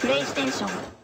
プレイステーション